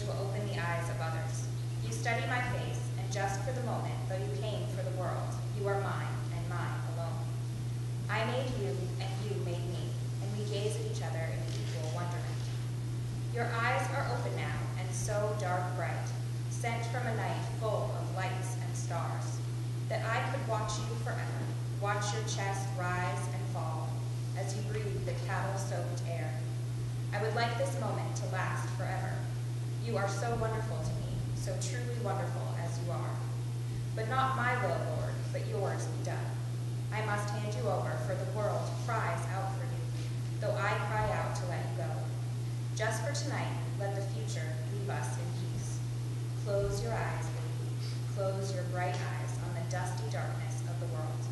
which will open the eyes of others. You study my face, and just for the moment, though you came for the world, you are mine, and mine alone. I made you, and you made me, and we gaze at each other in equal wonderment. Your eyes are open now, and so dark bright, sent from a night full of lights and stars, that I could watch you forever, watch your chest rise and fall, as you breathe the cattle-soaked air. I would like this moment to last forever. You are so wonderful to me, so truly wonderful as you are. But not my will, Lord, but yours be done. I must hand you over, for the world cries out for you, though I cry out to let you go. Just for tonight, let the future leave us in peace. Close your eyes, baby. Close your bright eyes on the dusty darkness of the world.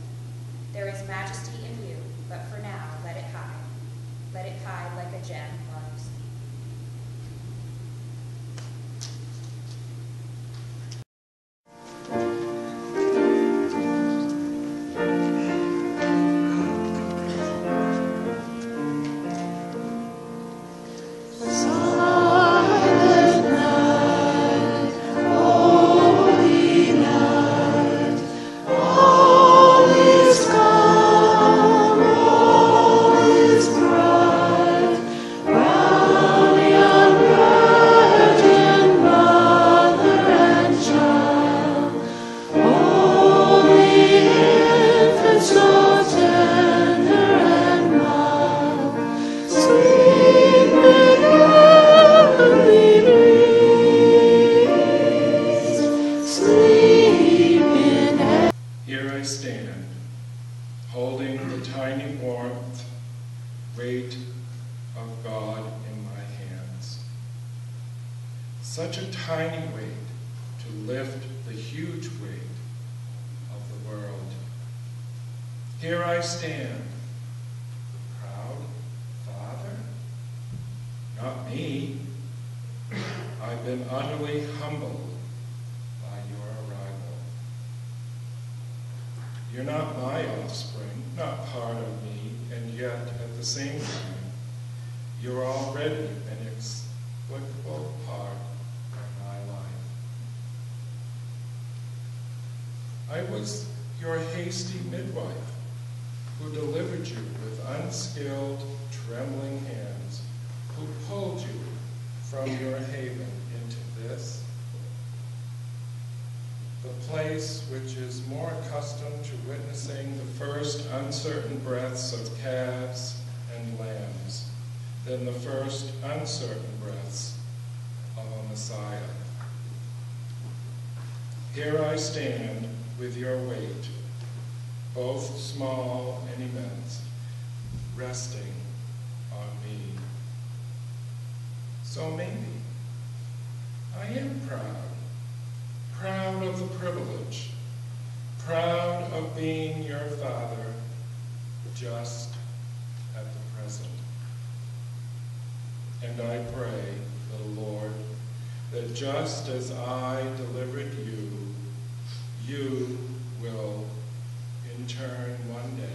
There is majesty in you, but for now, holding the tiny warmth, weight of God in my hands. Such a tiny weight to lift the huge weight of the world. Here I stand, the proud father? Not me. I've been utterly humbled You're not my offspring, not part of me, and yet at the same time, you're already an explicable part of my life. I was your hasty midwife who delivered you with unskilled, trembling hands, who pulled you from your haven into this the place which is more accustomed to witnessing the first uncertain breaths of calves and lambs than the first uncertain breaths of a Messiah. Here I stand with your weight, both small and immense, resting on me. So maybe I am proud proud of the privilege, proud of being your father just at the present. And I pray, little Lord, that just as I delivered you, you will in turn one day